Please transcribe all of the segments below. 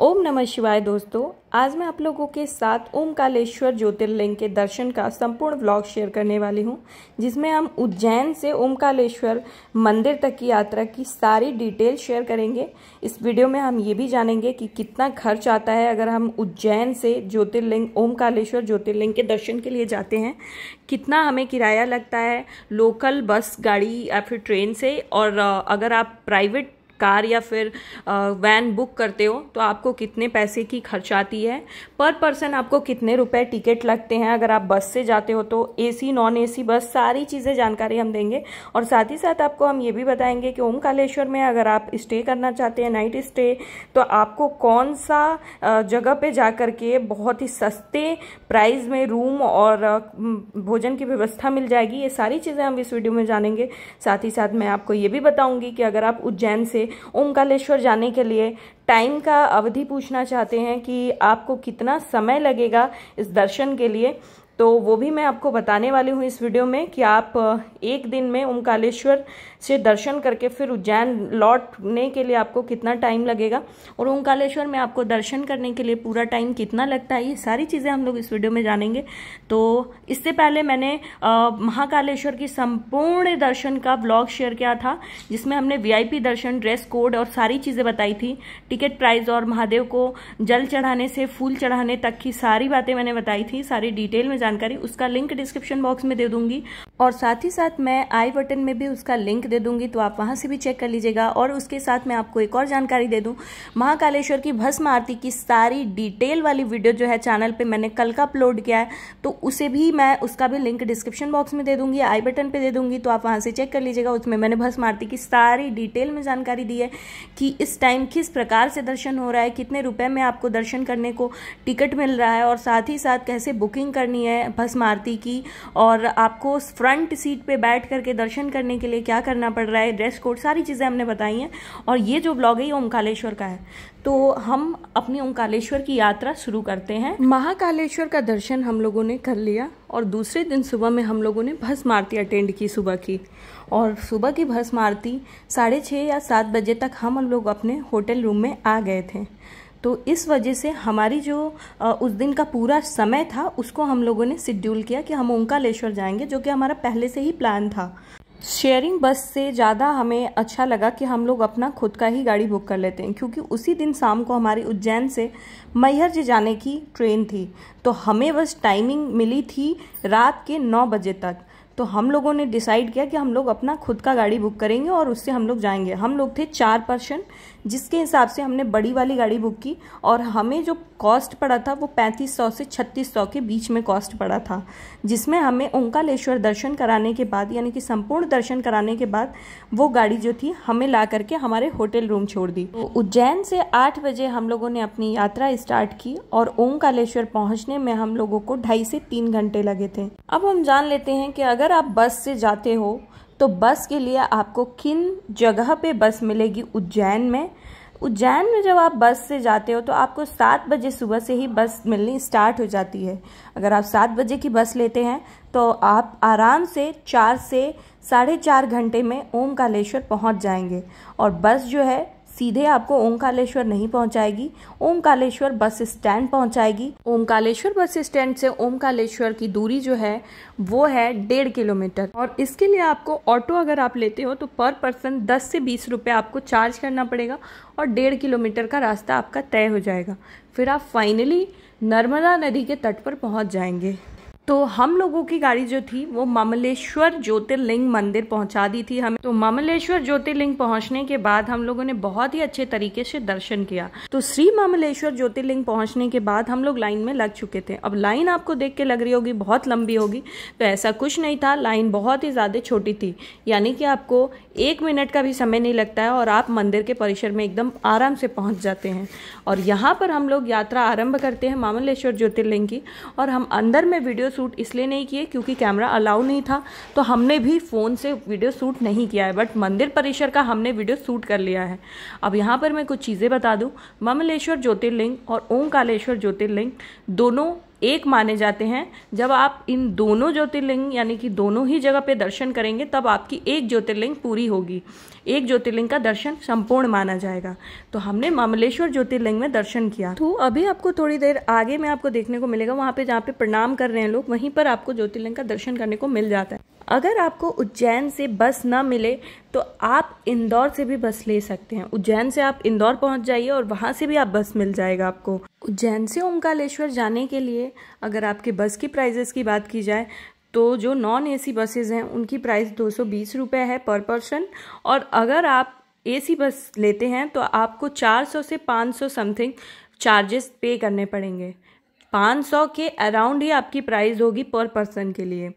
ओम नमः शिवाय दोस्तों, आज मैं आप लोगों के साथ ओमकालेश्वर ज्योतिर्लिंग के दर्शन का संपूर्ण व्लॉग शेयर करने वाली हूँ, जिसमें हम उज्जैन से ओमकालेश्वर मंदिर तक की यात्रा की सारी डिटेल शेयर करेंगे। इस वीडियो में हम ये भी जानेंगे कि कितना खर्च आता है अगर हम उज्जैन से ज्योतिर्लिंग, ओमकालेश्वर ज्योतिर्लिंग के दर्शन के लिए जाते हैं। कितना हमें किराया लगता है लोकल बस गाड़ी या फिर ट्रेन से? और अगर आप प्राइवेट कार या फिर वैन बुक करते हो तो आपको कितने पैसे की खर्च आती है? पर पर्सन आपको कितने रुपए टिकट लगते हैं? अगर आप बस से जाते हो तो एसी नॉन एसी बस सारी चीज़ें जानकारी हम देंगे। और साथ ही साथ आपको हम ये भी बताएँगे कि ओमकालेश्वर में अगर आप स्टे करना चाहते हैं नाइट स्टे तो आपको कौन सा जगह पे जा के बहुत ही सस्ते प्राइस में रूम और भोजन की व्यवस्था मिल जाएगी। ये सारी चीज़ें हम इस वीडियो में जानेंगे। साथ ही साथ मैं आपको ये भी बताऊँगी कि अगर आप उज्जैन से ओमकालेश्वर जाने के लिए टाइम का अवधि पूछना चाहते हैं कि आपको कितना समय लगेगा इस दर्शन के लिए। तो वो भी मैं आपको बताने वाली हूँ इस वीडियो में कि आप एक दिन में ओंकालेश्वर से दर्शन करके फिर उज्जैन लौटने के लिए आपको कितना टाइम लगेगा? और ओंकालेश्वर में आपको दर्शन करने के लिए पूरा टाइम कितना लगता है? ये सारी चीज़ें हम लोग इस वीडियो में जानेंगे। तो इससे पहले मैंने महाकालेश्वर की संपूर्ण दर्शन का ब्लॉग शेयर किया था, जिसमें हमने वीआईपी दर्शन ड्रेस कोड और सारी चीज़ें बताई थी। टिकट प्राइस और महादेव को जल चढ़ाने से, फूल चढ़ाने तक की सारी बातें मैंने बताई थी, सारी डिटेल में जानकारी उसका लिंक डिस्क्रिप्शन बॉक्स में दे दूँगी। और साथ ही साथ मैं आई बटन में भी उसका लिंक दे दूँगी तो आप वहाँ से भी चेक कर लीजिएगा। और उसके साथ मैं आपको एक और जानकारी दे दूँ। महाकालेश्वर की भस्म आरती की सारी डिटेल वाली वीडियो जो है चैनल पे मैंने कल का अपलोड किया है तो उसे भी मैं उसका भी लिंक डिस्क्रिप्शन बॉक्स में दे दूँगी आई बटन पर दे दूँगी तो आप वहाँ से चेक कर लीजिएगा। उसमें मैंने भस्म आरती की सारी डिटेल में जानकारी दी है कि इस टाइम किस प्रकार से दर्शन हो रहा है, कितने रुपये में आपको दर्शन करने को टिकट मिल रहा है, और साथ ही साथ कैसे बुकिंग करनी है भस्म आरती की, और आपको सीट पे बैठ करके दर्शन करने के लिए क्या करना पड़ रहा है ड्रेस कोड सारी चीज़ें हमने बताई हैं। और ये जो ब्लॉग है, ये ओमकालेश्वर का है। तो हम अपनी ओमकालेश्वर की यात्रा शुरू करते हैं। महाकालेश्वर का दर्शन हम लोगों ने कर लिया और दूसरे दिन सुबह में हम लोगों ने भस्म आरती अटेंड की सुबह की। और सुबह की भस्म आरती साढ़े छः या सात बजे तक हम लोग अपने होटल रूम में आ गए थे। तो इस वजह से हमारी जो उस दिन का पूरा समय था, उसको हम लोगों ने शेड्यूल किया कि हम ओंकालेश्वर जाएँगे, जो कि हमारा पहले से ही प्लान था। शेयरिंग बस से ज़्यादा हमें अच्छा लगा कि हम लोग अपना खुद का ही गाड़ी बुक कर लेते हैं, क्योंकि उसी दिन शाम को हमारी उज्जैन से मैहर जी जाने की ट्रेन थी। तो हमें बस टाइमिंग मिली थी रात के नौ बजे तक। तो हम लोगों ने डिसाइड किया कि हम लोग अपना खुद का गाड़ी बुक करेंगे और उससे हम लोग जाएँगे। हम लोग थे चार पर्सन जिसके हिसाब से हमने बड़ी वाली गाड़ी बुक की और हमें जो कॉस्ट पड़ा था वो पैंतीस सौ से छत्तीस सौ के बीच में कॉस्ट पड़ा था, जिसमें हमें ओंकालेश्वर दर्शन कराने के बाद, यानी कि संपूर्ण दर्शन कराने के बाद वो गाड़ी जो थी हमें ला करके हमारे होटल रूम छोड़ दी। तो उज्जैन से आठ बजे हम लोगों ने अपनी यात्रा स्टार्ट की और ओंकालेश्वर पहुँचने में हम लोगों को ढाई से तीन घंटे लगे थे। अब हम जान लेते हैं कि अगर आप बस से जाते हो तो बस के लिए आपको किन जगह पे बस मिलेगी उज्जैन में? उज्जैन में जब आप बस से जाते हो तो आपको सात बजे सुबह से ही बस मिलनी स्टार्ट हो जाती है। अगर आप सात बजे की बस लेते हैं तो आप आराम से चार से साढ़े चार घंटे में ओमकालेश्वर पहुँच जाएँगे। और बस जो है सीधे आपको ओमकालेश्वर नहीं पहुंचाएगी। ओमकालेश्वर बस स्टैंड पहुंचाएगी। ओमकालेश्वर बस स्टैंड से ओमकालेश्वर की दूरी जो है, वो है डेढ़ किलोमीटर। और इसके लिए आपको ऑटो अगर आप लेते हो तो पर पर्सन दस से बीस रुपये आपको चार्ज करना पड़ेगा और डेढ़ किलोमीटर का रास्ता आपका तय हो जाएगा। फिर आप फाइनली नर्मदा नदी के तट पर पहुँच जाएँगे। तो हम लोगों की गाड़ी जो थी, वो मामलेश्वर ज्योतिर्लिंग मंदिर पहुँचा दी थी हमें। तो मामलेश्वर ज्योतिर्लिंग पहुँचने के बाद हम लोगों ने बहुत ही अच्छे तरीके से दर्शन किया। तो श्री मामलेश्वर ज्योतिर्लिंग पहुँचने के बाद हम लोग लाइन में लग चुके थे। अब लाइन आपको देख के लग रही होगी, बहुत लंबी होगी। तो ऐसा कुछ नहीं था, लाइन बहुत ही ज़्यादा छोटी थी। यानी कि आपको एक मिनट का भी समय नहीं लगता है और आप मंदिर के परिसर में एकदम आराम से पहुँच जाते हैं। और यहाँ पर हम लोग यात्रा आरंभ करते हैं मामलेश्वर ज्योतिर्लिंग की। और हम अंदर में वीडियो शूट इसलिए नहीं किए क्योंकि कैमरा अलाउ नहीं था तो हमने भी फ़ोन से वीडियो शूट नहीं किया है, बट मंदिर परिसर का हमने वीडियो शूट कर लिया है। अब यहाँ पर मैं कुछ चीज़ें बता दूँ। ममलेश्वर ज्योतिर्लिंग और ओंकालेश्वर ज्योतिर्लिंग दोनों एक माने जाते हैं। जब आप इन दोनों ज्योतिर्लिंग यानी कि दोनों ही जगह पे दर्शन करेंगे, तब आपकी एक ज्योतिर्लिंग पूरी होगी। एक ज्योतिर्लिंग का दर्शन संपूर्ण माना जाएगा। तो हमने मामलेश्वर ज्योतिर्लिंग में दर्शन किया। तो अभी आपको थोड़ी देर आगे में आपको देखने को मिलेगा, वहाँ पे जहाँ पे प्रणाम कर रहे हैं लोग, वहीं पर आपको ज्योतिर्लिंग का दर्शन करने को मिल जाता है। अगर आपको उज्जैन से बस न मिले तो आप इंदौर से भी बस ले सकते हैं। उज्जैन से आप इंदौर पहुँच जाइए और वहाँ से भी आप बस मिल जाएगा आपको। उज्जैन से ओमकालेश्वर जाने के लिए अगर आपके बस की प्राइजेस की बात की जाए तो जो नॉन एसी बसेज हैं, उनकी प्राइस दो सौ बीस रुपये है पर पर्सन और अगर आप एसी बस लेते हैं तो आपको चार सौ से पाँच सौ समथिंग चार्जेस पे करने पड़ेंगे। पाँच सौ के अराउंड ही आपकी प्राइस होगी पर पर्सन के लिए।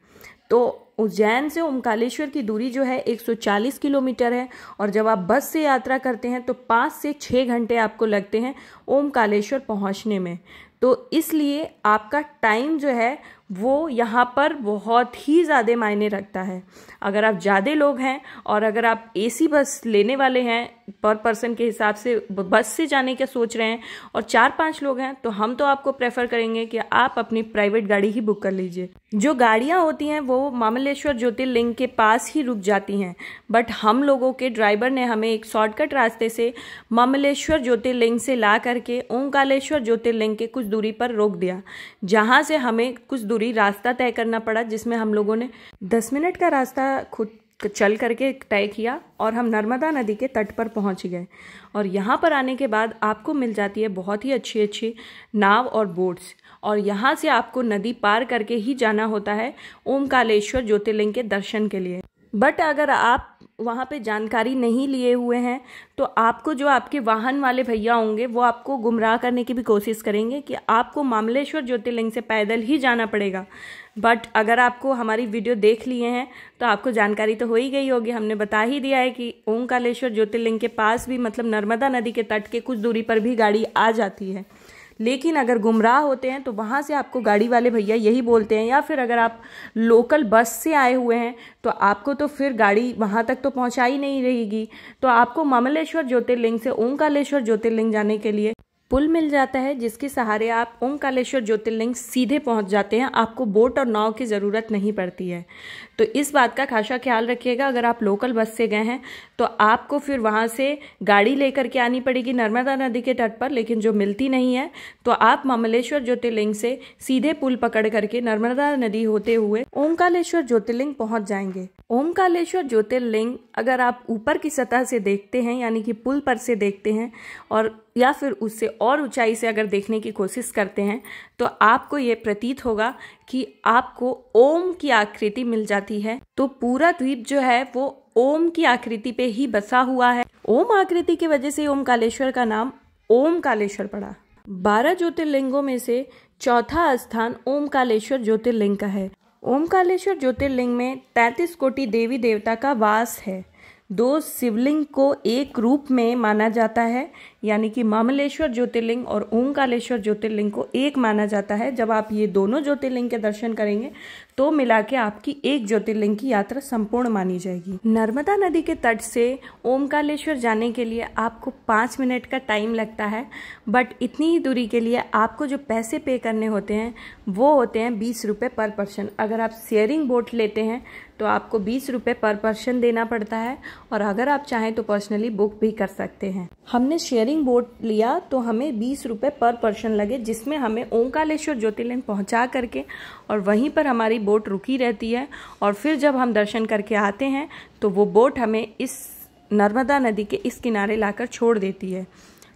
तो उज्जैन से ओमकालेश्वर की दूरी जो है 140 किलोमीटर है और जब आप बस से यात्रा करते हैं तो पाँच से छः घंटे आपको लगते हैं ओमकालेश्वर पहुँचने में। तो इसलिए आपका टाइम जो है वो यहाँ पर बहुत ही ज़्यादा मायने रखता है। अगर आप ज़्यादा लोग हैं और अगर आप एसी बस लेने वाले हैं पर पर्सन के हिसाब से, बस से जाने का सोच रहे हैं और चार पाँच लोग हैं तो हम तो आपको प्रेफर करेंगे कि आप अपनी प्राइवेट गाड़ी ही बुक कर लीजिए। जो गाड़ियाँ होती हैं, वो मामलेश्वर ज्योतिर्लिंग के पास ही रुक जाती हैं। बट हम लोगों के ड्राइवर ने हमें एक शॉर्टकट रास्ते से मामलेश्वर ज्योतिर्लिंग से ला करके ओंकालेश्वर ज्योतिर्लिंग के कुछ दूरी पर रोक दिया, जहाँ से हमें कुछ दूरी रास्ता तय करना पड़ा, जिसमें हम लोगों ने दस मिनट का रास्ता खुद चल करके तय किया और हम नर्मदा नदी के तट पर पहुँच गए। और यहाँ पर आने के बाद आपको मिल जाती है बहुत ही अच्छी अच्छी नाव और बोट्स। और यहाँ से आपको नदी पार करके ही जाना होता है ओमकालेश्वर ज्योतिर्लिंग के दर्शन के लिए। बट अगर आप वहाँ पे जानकारी नहीं लिए हुए हैं तो आपको जो आपके वाहन वाले भैया होंगे, वो आपको गुमराह करने की भी कोशिश करेंगे कि आपको मामलेश्वर ज्योतिर्लिंग से पैदल ही जाना पड़ेगा। बट अगर आपको हमारी वीडियो देख लिए हैं तो आपको जानकारी तो हो ही गई होगी। हमने बता ही दिया है कि ओंकालेश्वर ज्योतिर्लिंग के पास भी मतलब नर्मदा नदी के तट के कुछ दूरी पर भी गाड़ी आ जाती है। लेकिन अगर गुमराह होते हैं तो वहाँ से आपको गाड़ी वाले भैया यही बोलते हैं, या फिर अगर आप लोकल बस से आए हुए हैं तो आपको तो फिर गाड़ी वहाँ तक तो पहुँचा ही नहीं रहेगी। तो आपको ममलेश्वर ज्योतिर्लिंग से ओंकालेश्वर ज्योतिर्लिंग जाने के लिए पुल मिल जाता है, जिसके सहारे आप ओंकालेश्वर ज्योतिर्लिंग सीधे पहुँच जाते हैं। आपको बोट और नाव की ज़रूरत नहीं पड़ती है। तो इस बात का खासा ख्याल रखिएगा, अगर आप लोकल बस से गए हैं तो आपको फिर वहाँ से गाड़ी लेकर के आनी पड़ेगी नर्मदा नदी के तट पर, लेकिन जो मिलती नहीं है तो आप मामलेश्वर ज्योतिर्लिंग से सीधे पुल पकड़ करके नर्मदा नदी होते हुए ओंकालेश्वर ज्योतिर्लिंग पहुँच जाएँगे। ओंकालेश्वर ज्योतिर्लिंग अगर आप ऊपर की सतह से देखते हैं, यानी कि पुल पर से देखते हैं, और या फिर उससे और ऊंचाई से अगर देखने की कोशिश करते हैं तो आपको ये प्रतीत होगा कि आपको ओम की आकृति मिल जाती है। तो पूरा द्वीप जो है, वो ओम की आकृति पे ही बसा हुआ है। ओम आकृति की वजह से ओम कालेश्वर का नाम ओम कालेश्वर पड़ा। बारह ज्योतिर्लिंगों में से चौथा स्थान ओम कालेश्वर ज्योतिर्लिंग का है। ओम कालेश्वर ज्योतिर्लिंग में तैतीस कोटि देवी देवता का वास है। दो शिवलिंग को एक रूप में माना जाता है, यानी कि मामलेश्वर ज्योतिर्लिंग और ओंकालेश्वर ज्योतिर्लिंग को एक माना जाता है। जब आप ये दोनों ज्योतिर्लिंग के दर्शन करेंगे तो मिला के आपकी एक ज्योतिर्लिंग की यात्रा संपूर्ण मानी जाएगी। नर्मदा नदी के तट से ओमकालेश्वर जाने के लिए आपको पाँच मिनट का टाइम लगता है, बट इतनी ही दूरी के लिए आपको जो पैसे पे करने होते हैं, वो होते हैं बीस रुपये पर पर्सन। अगर आप शेयरिंग बोट लेते हैं तो आपको बीस रुपये पर पर्सन देना पड़ता है और अगर आप चाहें तो पर्सनली बुक भी कर सकते हैं। हमने शेयरिंग बोट लिया तो हमें बीस रुपये पर पर्सन लगे, जिसमें हमें ओंकालेश्वर ज्योतिर्लिंग पहुँचा करके और वहीं पर हमारी बोट रुकी रहती है और फिर जब हम दर्शन करके आते हैं तो वो बोट हमें इस नर्मदा नदी के इस किनारे लाकर छोड़ देती है।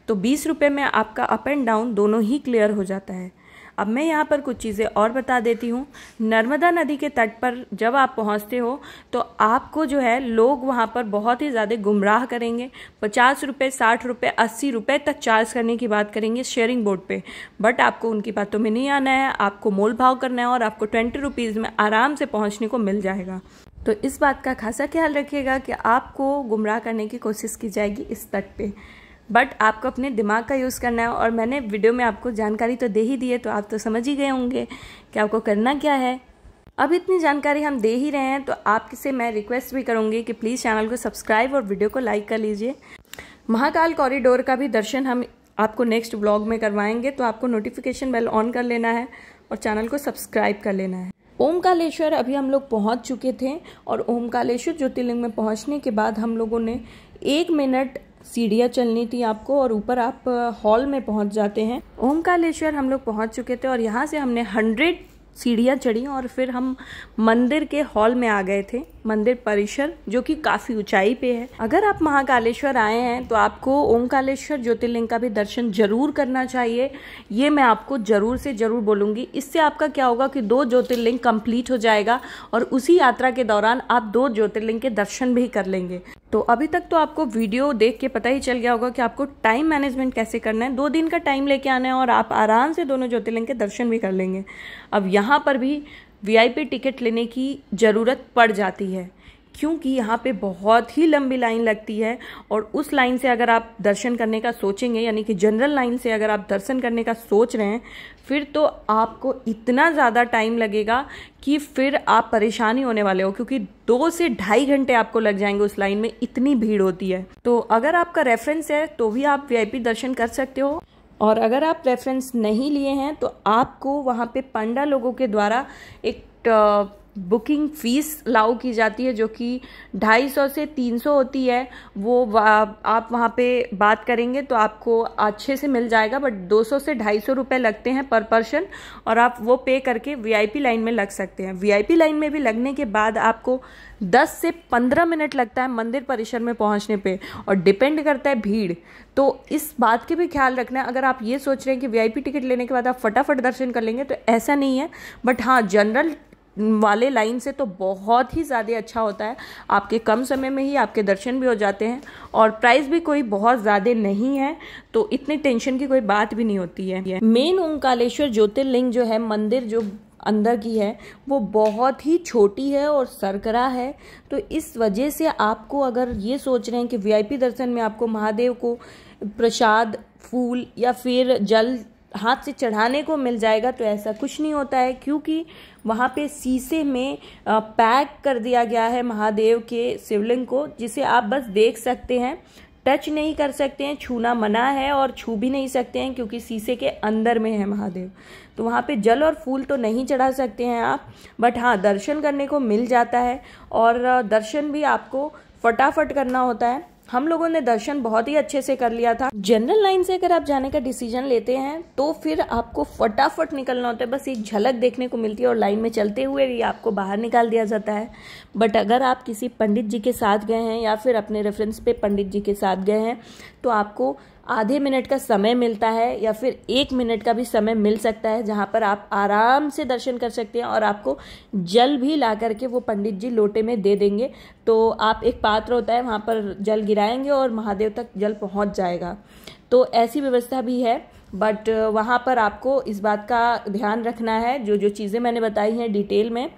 तो बीस रुपये में आपका अप एंड डाउन दोनों ही क्लियर हो जाता है। अब मैं यहाँ पर कुछ चीज़ें और बता देती हूँ। नर्मदा नदी के तट पर जब आप पहुँचते हो तो आपको जो है, लोग वहाँ पर बहुत ही ज़्यादा गुमराह करेंगे। पचास रुपये साठ रुपये अस्सी रुपये तक चार्ज करने की बात करेंगे शेयरिंग बोर्ड पे। बट आपको उनकी बातों में नहीं आना है, आपको मोल भाव करना है और आपको ट्वेंटी रुपीज़ में आराम से पहुँचने को मिल जाएगा। तो इस बात का खासा ख्याल रखिएगा कि आपको गुमराह करने की कोशिश की जाएगी इस तट पे। बट आपको अपने दिमाग का यूज़ करना है और मैंने वीडियो में आपको जानकारी तो दे ही दी है तो आप तो समझ ही गए होंगे कि आपको करना क्या है। अब इतनी जानकारी हम दे ही रहे हैं तो आपसे मैं रिक्वेस्ट भी करूँगी कि प्लीज़ चैनल को सब्सक्राइब और वीडियो को लाइक कर लीजिए। महाकाल कॉरिडोर का भी दर्शन हम आपको नेक्स्ट व्लॉग में करवाएँगे तो आपको नोटिफिकेशन बेल ऑन कर लेना है और चैनल को सब्सक्राइब कर लेना है। ओमकालेश्वर अभी हम लोग पहुँच चुके थे और ओमकालेश्वर ज्योतिर्लिंग में पहुँचने के बाद हम लोगों ने एक मिनट सीढ़ियाँ चलनी थी आपको और ऊपर आप हॉल में पहुँच जाते हैं। ओमकालेश्वर हम लोग पहुँच चुके थे और यहाँ से हमने हंड्रेड सीढ़ियाँ चढ़ी और फिर हम मंदिर के हॉल में आ गए थे, मंदिर परिसर, जो कि काफ़ी ऊंचाई पे है। अगर आप महाकालेश्वर आए हैं तो आपको ओंकालेश्वर ज्योतिर्लिंग का भी दर्शन ज़रूर करना चाहिए। ये मैं आपको ज़रूर से ज़रूर बोलूँगी। इससे आपका क्या होगा कि दो ज्योतिर्लिंग कंप्लीट हो जाएगा और उसी यात्रा के दौरान आप दो ज्योतिर्लिंग के दर्शन भी कर लेंगे। तो अभी तक तो आपको वीडियो देख के पता ही चल गया होगा कि आपको टाइम मैनेजमेंट कैसे करना है। दो दिन का टाइम लेके आना है और आप आराम से दोनों ज्योतिर्लिंग के दर्शन भी कर लेंगे। अब यहाँ पर भी वीआईपी टिकट लेने की ज़रूरत पड़ जाती है। क्योंकि यहाँ पे बहुत ही लंबी लाइन लगती है और उस लाइन से अगर आप दर्शन करने का सोचेंगे, यानी कि जनरल लाइन से अगर आप दर्शन करने का सोच रहे हैं, फिर तो आपको इतना ज़्यादा टाइम लगेगा कि फिर आप परेशानी होने वाले हो, क्योंकि दो से ढाई घंटे आपको लग जाएँगे उस लाइन में, इतनी भीड़ होती है। तो अगर आपका रेफरेंस है तो भी आप वीआईपी दर्शन कर सकते हो। और अगर आप रेफरेंस नहीं लिए हैं तो आपको वहाँ पे पंडा लोगों के द्वारा एक बुकिंग फ़ीस लाउ की जाती है, जो कि ढाई सौ से तीन सौ होती है, वो आप वहाँ पे बात करेंगे तो आपको अच्छे से मिल जाएगा, बट दो सौ से ढाई सौ रुपये लगते हैं पर पर्सन, और आप वो पे करके वीआईपी लाइन में लग सकते हैं। वीआईपी लाइन में भी लगने के बाद आपको 10 से 15 मिनट लगता है मंदिर परिसर में पहुँचने पे, और डिपेंड करता है भीड़। तो इस बात के भी ख्याल रखना है अगर आप ये सोच रहे हैं कि वीआईपी टिकट लेने के बाद आप फटाफट दर्शन कर लेंगे तो ऐसा नहीं है, बट हाँ जनरल वाले लाइन से तो बहुत ही ज़्यादा अच्छा होता है। आपके कम समय में ही आपके दर्शन भी हो जाते हैं और प्राइस भी कोई बहुत ज़्यादा नहीं है तो इतनी टेंशन की कोई बात भी नहीं होती है। मेन ओंकालेश्वर ज्योतिर्लिंग जो है, मंदिर जो अंदर की है, वो बहुत ही छोटी है और सरकरा है। तो इस वजह से आपको अगर ये सोच रहे हैं कि वीआईपी दर्शन में आपको महादेव को प्रसाद, फूल या फिर जल हाथ से चढ़ाने को मिल जाएगा तो ऐसा कुछ नहीं होता है, क्योंकि वहाँ पे शीशे में पैक कर दिया गया है महादेव के शिवलिंग को, जिसे आप बस देख सकते हैं। टच नहीं कर सकते हैं, छूना मना है और छू भी नहीं सकते हैं, क्योंकि शीशे के अंदर में है महादेव। तो वहाँ पे जल और फूल तो नहीं चढ़ा सकते हैं आप, बट हाँ दर्शन करने को मिल जाता है, और दर्शन भी आपको फटाफट करना होता है। हम लोगों ने दर्शन बहुत ही अच्छे से कर लिया था। जनरल लाइन से अगर आप जाने का डिसीज़न लेते हैं तो फिर आपको फटाफट निकलना होता है। बस एक झलक देखने को मिलती है और लाइन में चलते हुए भी आपको बाहर निकाल दिया जाता है। बट अगर आप किसी पंडित जी के साथ गए हैं या फिर अपने रेफरेंस पे पंडित जी के साथ गए हैं तो आपको आधे मिनट का समय मिलता है या फिर एक मिनट का भी समय मिल सकता है, जहाँ पर आप आराम से दर्शन कर सकते हैं और आपको जल भी ला करके वो पंडित जी लोटे में दे देंगे। तो आप एक पात्र होता है, वहाँ पर जल गिराएँगे और महादेव तक जल पहुँच जाएगा। तो ऐसी व्यवस्था भी है बट वहाँ पर आपको इस बात का ध्यान रखना है। जो जो चीज़ें मैंने बताई हैं डिटेल में,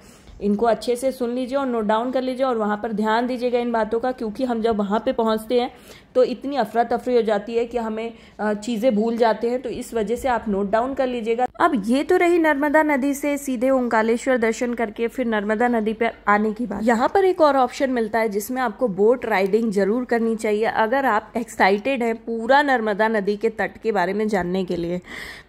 इनको अच्छे से सुन लीजिए और नोट डाउन कर लीजिए और वहाँ पर ध्यान दीजिएगा इन बातों का, क्योंकि हम जब वहाँ पे पहुँचते हैं तो इतनी अफरा तफरी हो जाती है कि हमें चीज़ें भूल जाते हैं तो इस वजह से आप नोट डाउन कर लीजिएगा। अब ये तो रही नर्मदा नदी से सीधे ओंकालेश्वर दर्शन करके फिर नर्मदा नदी पर आने की बात। यहाँ पर एक और ऑप्शन मिलता है जिसमें आपको बोट राइडिंग ज़रूर करनी चाहिए, अगर आप एक्साइटेड हैं पूरा नर्मदा नदी के तट के बारे में जानने के लिए।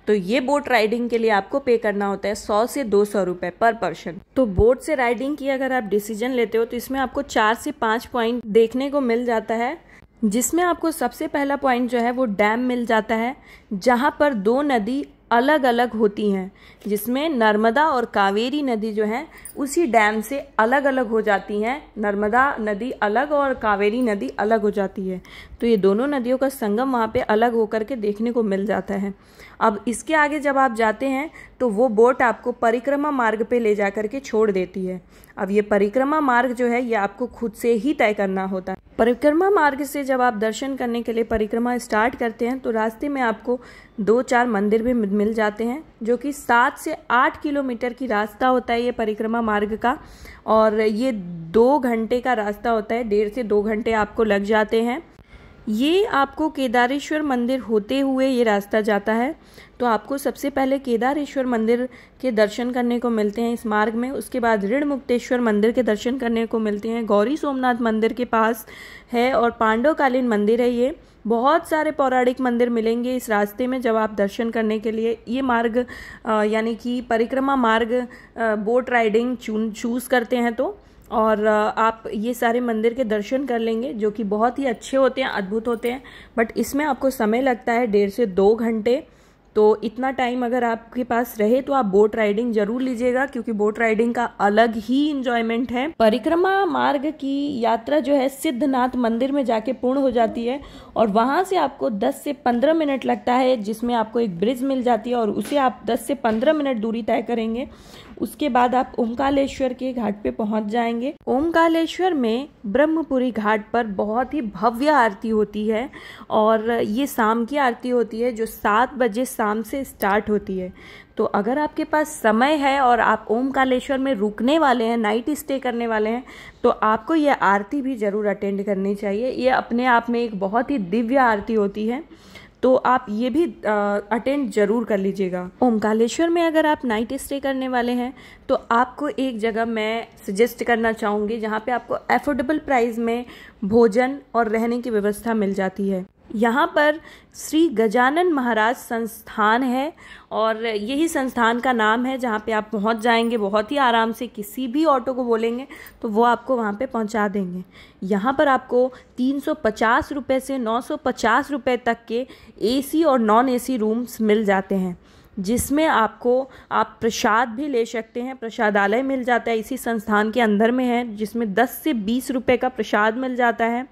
तो ये बोट राइडिंग के लिए आपको पे करना होता है सौ से दो सौ रुपए पर पर्सन तो बोट से राइडिंग की अगर आप डिसीज़न लेते हो तो इसमें आपको चार से पाँच पॉइंट देखने को मिल जाता है। जिसमें आपको सबसे पहला पॉइंट जो है वो डैम मिल जाता है, जहाँ पर दो नदी अलग अलग होती हैं, जिसमें नर्मदा और कावेरी नदी जो है उसी डैम से अलग अलग हो जाती हैं। नर्मदा नदी अलग और कावेरी नदी अलग हो जाती है। तो ये दोनों नदियों का संगम वहाँ पे अलग होकर के देखने को मिल जाता है। अब इसके आगे जब आप जाते हैं तो वो बोट आपको परिक्रमा मार्ग पे ले जा के छोड़ देती है। अब ये परिक्रमा मार्ग जो है, ये आपको खुद से ही तय करना होता है। परिक्रमा मार्ग से जब आप दर्शन करने के लिए परिक्रमा स्टार्ट करते हैं तो रास्ते में आपको दो चार मंदिर भी मिल जाते हैं, जो कि सात से आठ किलोमीटर की रास्ता होता है ये परिक्रमा मार्ग का। और ये दो घंटे का रास्ता होता है, डेढ़ से दो घंटे आपको लग जाते हैं। ये आपको केदारेश्वर मंदिर होते हुए ये रास्ता जाता है। तो आपको सबसे पहले केदारेश्वर मंदिर के दर्शन करने को मिलते हैं इस मार्ग में। उसके बाद ऋण मुक्तेश्वर मंदिर के दर्शन करने को मिलते हैं। गौरी सोमनाथ मंदिर के पास है और पांडवकालीन मंदिर है ये। बहुत सारे पौराणिक मंदिर मिलेंगे इस रास्ते में जब आप दर्शन करने के लिए। ये मार्ग यानी कि परिक्रमा मार्ग बोट राइडिंग चूज़ करते हैं तो। और आप ये सारे मंदिर के दर्शन कर लेंगे, जो कि बहुत ही अच्छे होते हैं, अद्भुत होते हैं। बट इसमें आपको समय लगता है डेढ़ से दो घंटे। तो इतना टाइम अगर आपके पास रहे तो आप बोट राइडिंग ज़रूर लीजिएगा, क्योंकि बोट राइडिंग का अलग ही इंजॉयमेंट है। परिक्रमा मार्ग की यात्रा जो है, सिद्धनाथ मंदिर में जाके पूर्ण हो जाती है, और वहाँ से आपको 10 से 15 मिनट लगता है, जिसमें आपको एक ब्रिज मिल जाती है, और उसे आप 10 से 15 मिनट दूरी तय करेंगे। उसके बाद आप ओमकालेश्वर के घाट पे पहुँच जाएँगे। ओमकालेश्वर में ब्रह्मपुरी घाट पर बहुत ही भव्य आरती होती है और ये शाम की आरती होती है जो सात बजे शाम से स्टार्ट होती है। तो अगर आपके पास समय है और आप ओमकालेश्वर में रुकने वाले हैं, नाइट स्टे करने वाले हैं तो आपको यह आरती भी ज़रूर अटेंड करनी चाहिए। ये अपने आप में एक बहुत ही दिव्य आरती होती है। तो आप ये भी अटेंड ज़रूर कर लीजिएगा। ओमकालेश्वर में अगर आप नाइट स्टे करने वाले हैं तो आपको एक जगह मैं सजेस्ट करना चाहूँगी, जहाँ पे आपको एफोर्डेबल प्राइस में भोजन और रहने की व्यवस्था मिल जाती है। यहाँ पर श्री गजानन महाराज संस्थान है और यही संस्थान का नाम है जहाँ पे आप पहुँच जाएँगे, बहुत ही आराम से किसी भी ऑटो को बोलेंगे तो वो आपको वहाँ पे पहुँचा देंगे। यहाँ पर आपको तीन सौ पचास रुपये से नौ सौ पचास रुपये तक के एसी और नॉन एसी रूम्स मिल जाते हैं, जिसमें आपको आप प्रसाद भी ले सकते हैं, प्रसादालय मिल जाता है, इसी संस्थान के अंदर में है, जिसमें 10 से 20 रुपए का प्रसाद मिल जाता है।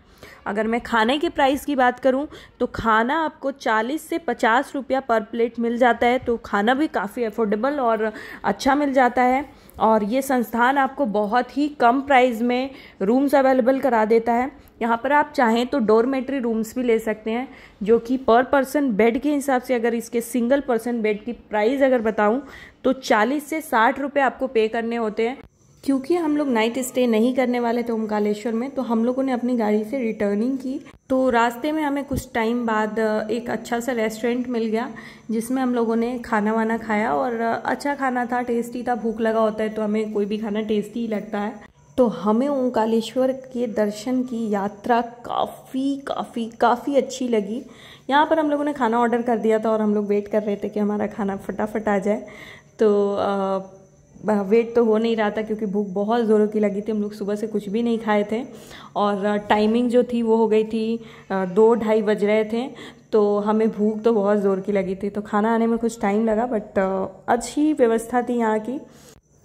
अगर मैं खाने के प्राइस की बात करूँ तो खाना आपको 40 से 50 रुपया पर प्लेट मिल जाता है तो खाना भी काफ़ी अफोर्डेबल और अच्छा मिल जाता है। और ये संस्थान आपको बहुत ही कम प्राइस में रूम्स अवेलेबल करा देता है। यहाँ पर आप चाहें तो डोरमेट्री रूम्स भी ले सकते हैं, जो कि पर पर्सन बेड के हिसाब से अगर इसके सिंगल पर्सन बेड की प्राइस अगर बताऊँ तो 40 से 60 रुपए आपको पे करने होते हैं। क्योंकि हम लोग नाइट स्टे नहीं करने वाले थे ओमकालेश्वर में तो हम लोगों ने अपनी गाड़ी से रिटर्निंग की। तो रास्ते में हमें कुछ टाइम बाद एक अच्छा सा रेस्टोरेंट मिल गया जिसमें हम लोगों ने खाना वाना खाया और अच्छा खाना था टेस्टी था भूख लगा होता है तो हमें कोई भी खाना टेस्टी ही लगता है। तो हमें ओंकालेश्वर के दर्शन की यात्रा काफ़ी काफ़ी काफ़ी अच्छी लगी। यहाँ पर हम लोगों ने खाना ऑर्डर कर दिया था और हम लोग वेट कर रहे थे कि हमारा खाना फटाफट आ जाए। तो आ, वेट तो हो नहीं रहा था क्योंकि भूख बहुत ज़ोरों की लगी थी। हम लोग सुबह से कुछ भी नहीं खाए थे। और टाइमिंग जो थी वो हो गई थी दो ढाई बज रहे थे। तो हमें भूख तो बहुत ज़ोर की लगी थी। तो खाना आने में कुछ टाइम लगा बट अच्छी व्यवस्था थी यहाँ की।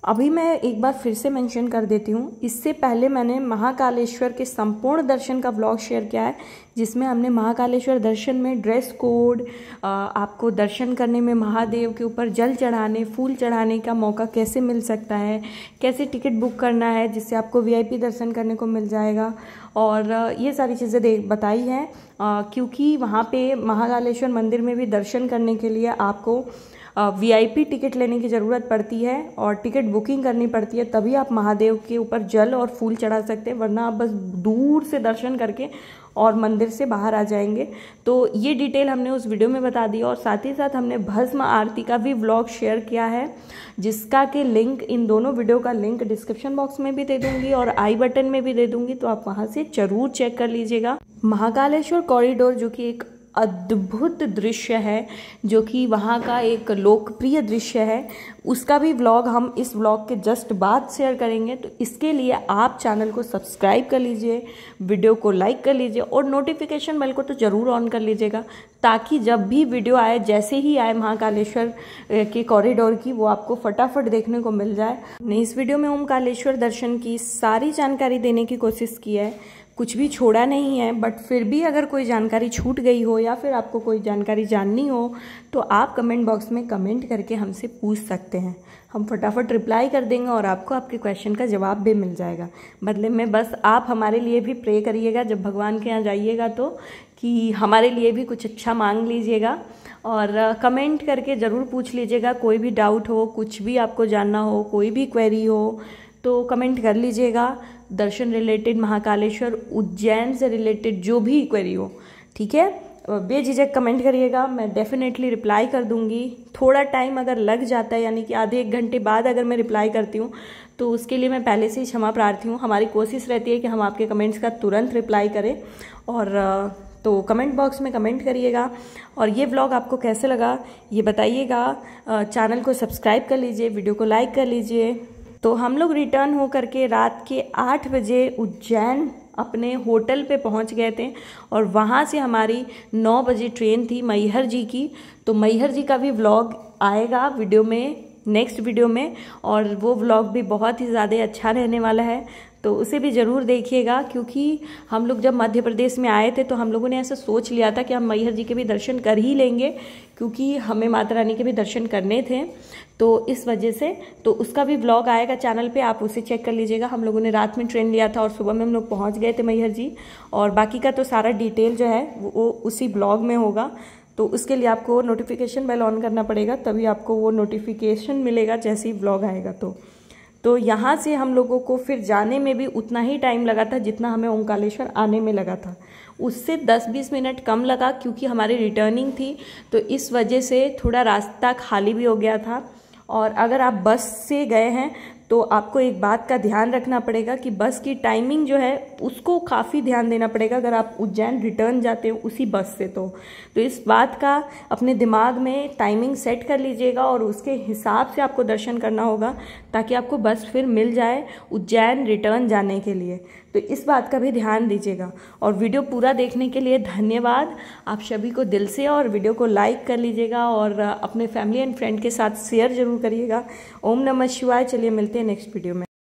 अभी मैं एक बार फिर से मेंशन कर देती हूँ। इससे पहले मैंने महाकालेश्वर के संपूर्ण दर्शन का ब्लॉग शेयर किया है, जिसमें हमने महाकालेश्वर दर्शन में ड्रेस कोड आपको दर्शन करने में महादेव के ऊपर जल चढ़ाने, फूल चढ़ाने का मौका कैसे मिल सकता है, कैसे टिकट बुक करना है, जिससे आपको वीआईपी दर्शन करने को मिल जाएगा। और ये सारी चीज़ें देख बताई हैं। क्योंकि वहाँ पे महाकालेश्वर मंदिर में भी दर्शन करने के लिए आपको वीआईपी टिकट लेने की ज़रूरत पड़ती है और टिकट बुकिंग करनी पड़ती है, तभी आप महादेव के ऊपर जल और फूल चढ़ा सकते हैं, वरना आप बस दूर से दर्शन करके और मंदिर से बाहर आ जाएँगे। तो ये डिटेल हमने उस वीडियो में बता दी और साथ ही साथ हमने भस्म आरती का भी व्लॉग शेयर किया है, जिसका कि लिंक इन दोनों वीडियो का लिंक डिस्क्रिप्शन बॉक्स में भी दे दूँगी और आई बटन में भी दे दूँगी तो आप वहाँ से ज़रूर चेक कर लीजिएगा। महाकालेश्वर कॉरिडोर जो कि एक अद्भुत दृश्य है, जो कि वहाँ का एक लोकप्रिय दृश्य है। उसका भी व्लॉग हम इस व्लॉग के जस्ट बाद शेयर करेंगे तो इसके लिए आप चैनल को सब्सक्राइब कर लीजिए वीडियो को लाइक कर लीजिए और नोटिफिकेशन बेल को तो ज़रूर ऑन कर लीजिएगा, ताकि जब भी वीडियो आए, जैसे ही आए महाकालेश्वर के कॉरिडोर की, वो आपको फटाफट देखने को मिल जाए। इस वीडियो में ओमकालेश्वर दर्शन की सारी जानकारी देने की कोशिश की है। कुछ भी छोड़ा नहीं है बट फिर भी अगर कोई जानकारी छूट गई हो या फिर आपको कोई जानकारी जाननी हो तो आप कमेंट बॉक्स में कमेंट करके हमसे पूछ सकते हैं। हम फटाफट रिप्लाई कर देंगे और आपको आपके क्वेश्चन का जवाब भी मिल जाएगा। बदले में बस आप हमारे लिए भी प्रे करिएगा, जब भगवान के यहाँ जाइएगा तो कि हमारे लिए भी कुछ अच्छा मांग लीजिएगा और कमेंट करके ज़रूर पूछ लीजिएगा। कोई भी डाउट हो, कुछ भी आपको जानना हो, कोई भी क्वेरी हो तो कमेंट कर लीजिएगा। दर्शन रिलेटेड महाकालेश्वर, उज्जैन से रिलेटेड जो भी क्वेरी हो, ठीक है? बेझिझक कमेंट करिएगा, मैं डेफिनेटली रिप्लाई कर दूँगी। थोड़ा टाइम अगर लग जाता है, यानी कि आधे एक घंटे बाद अगर मैं रिप्लाई करती हूँ तो उसके लिए मैं पहले से ही क्षमा प्रार्थी हूँ। हमारी कोशिश रहती है कि हम आपके कमेंट्स का तुरंत रिप्लाई करें। और तो कमेंट बॉक्स में कमेंट करिएगा। और ये व्लॉग आपको कैसे लगा, ये बताइएगा। चैनल को सब्सक्राइब कर लीजिए वीडियो को लाइक कर लीजिए। तो हम लोग रिटर्न हो करके रात के आठ बजे उज्जैन अपने होटल पे पहुँच गए थे और वहाँ से हमारी नौ बजे ट्रेन थी मैहर जी की। तो मैहर जी का भी व्लॉग आएगा वीडियो में नेक्स्ट वीडियो में, और वो व्लॉग भी बहुत ही ज़्यादा अच्छा रहने वाला है। तो उसे भी ज़रूर देखिएगा, क्योंकि हम लोग जब मध्य प्रदेश में आए थे तो हम लोगों ने ऐसा सोच लिया था कि हम मैहर जी के भी दर्शन कर ही लेंगे, क्योंकि हमें माता रानी के भी दर्शन करने थे। तो इस वजह से तो उसका भी ब्लॉग आएगा चैनल पे, आप उसे चेक कर लीजिएगा। हम लोगों ने रात में ट्रेन लिया था और सुबह में हम लोग पहुँच गए थे मैहर जी। और बाकी का तो सारा डिटेल जो है, वो उसी ब्लॉग में होगा। तो उसके लिए आपको नोटिफिकेशन बेल ऑन करना पड़ेगा, तभी आपको वो नोटिफिकेशन मिलेगा जैसे ही ब्लॉग आएगा तो। तो यहाँ से हम लोगों को फिर जाने में भी उतना ही टाइम लगा था जितना हमें ओंकालेश्वर आने में लगा था। उससे 10-20 मिनट कम लगा क्योंकि हमारी रिटर्निंग थी तो इस वजह से थोड़ा रास्ता खाली भी हो गया था। और अगर आप बस से गए हैं तो आपको एक बात का ध्यान रखना पड़ेगा कि बस की टाइमिंग जो है, उसको काफ़ी ध्यान देना पड़ेगा अगर आप उज्जैन रिटर्न जाते हो उसी बस से तो। तो इस बात का अपने दिमाग में टाइमिंग सेट कर लीजिएगा और उसके हिसाब से आपको दर्शन करना होगा ताकि आपको बस फिर मिल जाए उज्जैन रिटर्न जाने के लिए। तो इस बात का भी ध्यान दीजिएगा। और वीडियो पूरा देखने के लिए धन्यवाद। आप सभी को दिल से और वीडियो को लाइक कर लीजिएगा और अपने फैमिली एंड फ्रेंड के साथ शेयर ज़रूर करिएगा। ओम नमः शिवाय। चलिए मिलते हैं नेक्स्ट वीडियो में।